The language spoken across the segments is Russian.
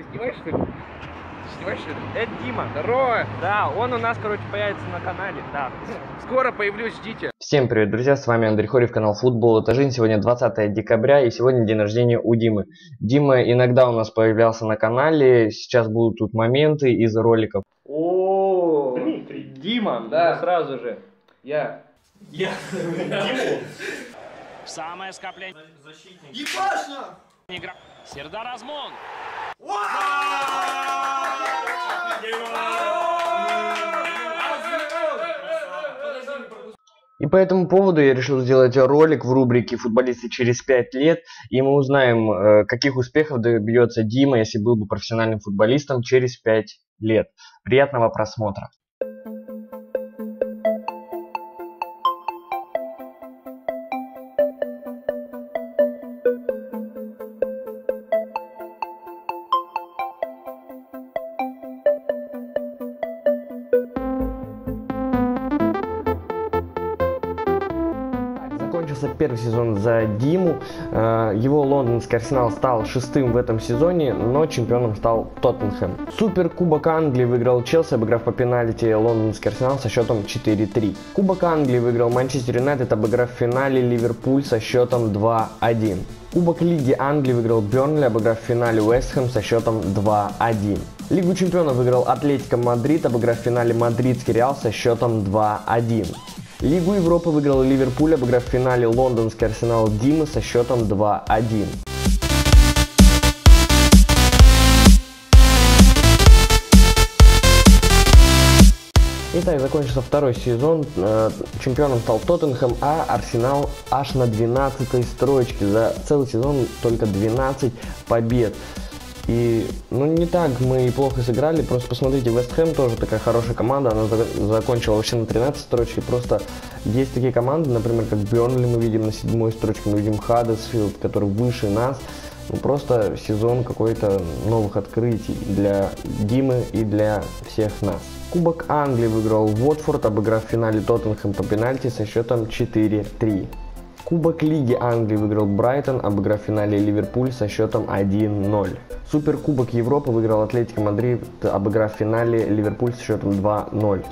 Ты снимаешь, что ли? Снимаешь, что ли? Это Дима. Здорово! Да, он у нас, короче, появится на канале. Да. Скоро появлюсь, ждите. Всем привет, друзья, с вами Андрей Хорев, канал Футбол Это жизнь. Сегодня 20 декабря и сегодня день рождения у Димы. Дима иногда у нас появлялся на канале, сейчас будут тут моменты из роликов. О. Дима, Да. сразу же. Я. Я. Диму. Самое скопление. Защитник. Ебашно! Игра. Сердар Азмон. И по этому поводу я решил сделать ролик в рубрике «Футболисты через 5 лет», и мы узнаем, э, каких успехов добьется Дима, если был бы профессиональным футболистом через 5 лет. Приятного просмотра. Закончился первый сезон за Диму. Э, Его лондонский арсенал стал шестым в этом сезоне, но чемпионом стал Тоттенхэм. Супер Кубок Англии выиграл Челси, обыграв по пенальти лондонский арсенал со счетом 4-3. Кубок Англии выиграл Манчестер Юнайтед, обыграв в финале Ливерпуль со счетом 2-1. Кубок Лиги Англии выиграл Бернли, обыграв в финале Уэст Хэм со счетом 2-1. Лигу чемпионов выиграл Атлетико Мадрид, обыграв в финале Мадридский Реал со счетом 2-1. Лигу Европы выиграл Ливерпуль, обыграв в финале лондонский арсенал Димы со счетом 2-1. Итак, закончился второй сезон. Э, Чемпионом стал Тоттенхэм, а Арсенал аж на 12 строчке. За целый сезон только 12 побед. И, ну, не так мы и плохо сыграли. Просто посмотрите, Вест Хэм тоже такая хорошая команда. Она за- закончила вообще на 13 строчке. Просто есть такие команды, например, как Бернли мы видим на седьмой строчке. Мы видим Хаддесфилд, который выше нас. Ну, просто сезон какой-то новых открытий для Димы и для всех нас. Кубок Англии выиграл Уотфорд, обыграв в финале Тоттенхэм по пенальти со счетом 4-3. Кубок Лиги Англии выиграл Брайтон, обыграв в финале Ливерпуль со счетом 1-0. Суперкубок Европы выиграл Атлетико Мадрид, обыграв в финале Ливерпуль со счетом 2-0.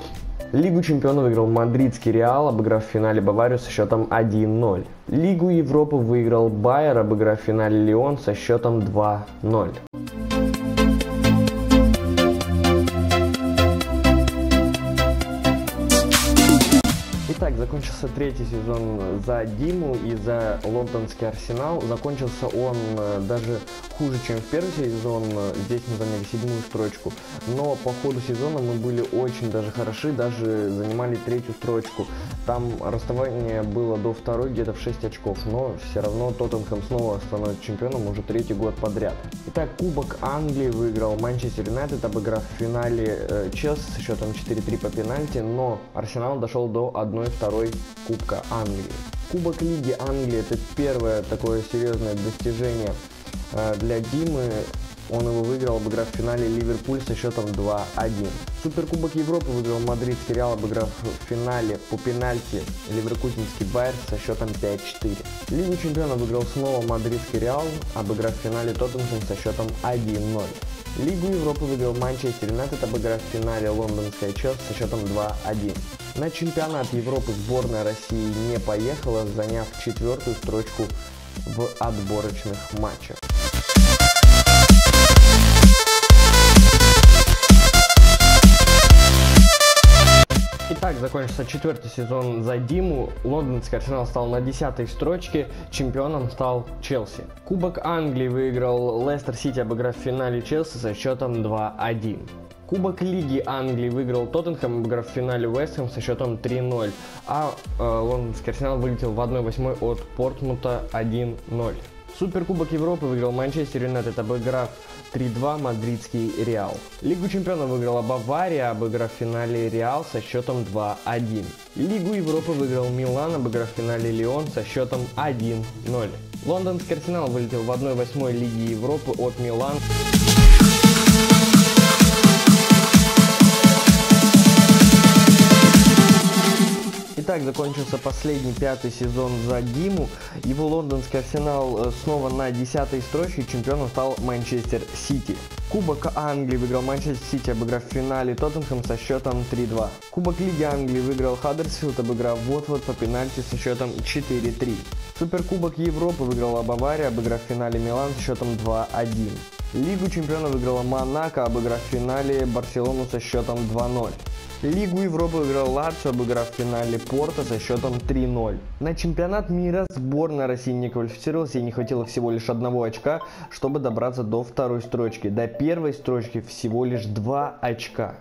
Лигу чемпионов выиграл Мадридский Реал, обыграв в финале Баварию со счетом 1-0. Лигу Европы выиграл Байер, обыграв в финале Лион со счетом 2-0. Закончился третий сезон за Диму и за лондонский Арсенал. Закончился он э, даже хуже, чем в первый сезон. Здесь мы заняли седьмую строчку. Но по ходу сезона мы были очень даже хороши, даже занимали третью строчку. Там расставание было до второй где-то в 6 очков, но все равно Тоттенхэм снова становится чемпионом уже третий год подряд. Итак, Кубок Англии выиграл Манчестер Юнайтед, обыграв в финале э, Челси со счетом 4-3 по пенальти, но Арсенал дошел до 1-2 Кубка Англии. Кубок Лиги Англии это первое такое серьезное достижение э, для Димы. Он его выиграл, обыграв в финале Ливерпуль со счетом 2-1. Суперкубок Европы выиграл Мадридский Реал, обыграв в финале по пенальти Ливеркузинский Байер со счетом 5-4. Лигу чемпионов выиграл снова Мадридский Реал, обыграв в финале Тоттенхэм со счетом 1-0. Лигу Европы выиграл Манчестер Юнайтед, обыграв в финале лондонская Челси со счетом 2-1. На чемпионат Европы сборная России не поехала, заняв четвертую строчку в отборочных матчах. Закончился четвертый сезон за Диму. Лондонский Арсенал стал на десятой строчке, чемпионом стал Челси. Кубок Англии выиграл Лестер Сити, обыграв в финале Челси со счетом 2-1. Кубок Лиги Англии выиграл Тоттенхэм, обыграв в финале Вест Хэм со счетом 3-0, а э, лондонский Арсенал вылетел в 1-8 от Портмута 1-0. Суперкубок Европы выиграл Манчестер Юнайтед, обыграв 3-2 мадридский Реал. Лигу чемпионов выиграла Бавария, обыграв в финале Реал со счетом 2-1. Лигу Европы выиграл Милан, обыграв в финале Лион со счетом 1-0. Лондонский Арсенал вылетел в 1-8 Лиги Европы от Милан. Закончился последний пятый сезон за Диму. Его лондонский арсенал э, снова на десятой строчке. Чемпионом стал Манчестер Сити. Кубок Англии выиграл Манчестер Сити, обыграв в финале Тоттенхэм со счетом 3-2. Кубок Лиги Англии выиграл Хаддерсфилд, обыграв Уотфорд по пенальти со счетом 4-3. Суперкубок Европы выиграла Бавария, обыграв в финале Милан со счетом 2-1. Лигу чемпионов выиграла Монако, обыграв в финале Барселону со счетом 2-0. Лигу Европы выиграл Лацио, обыграв в финале Порто со счетом 3-0. На чемпионат мира сборная России не квалифицировалась и не хватило всего лишь одного очка, чтобы добраться до второй строчки. До первой строчки всего лишь два очка.